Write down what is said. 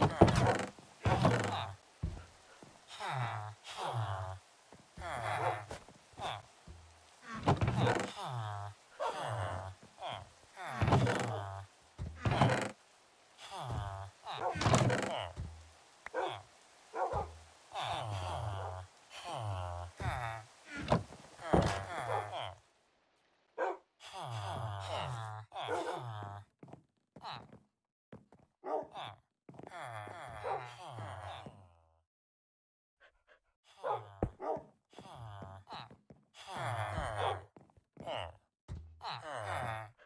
Ha ha ha. Ah.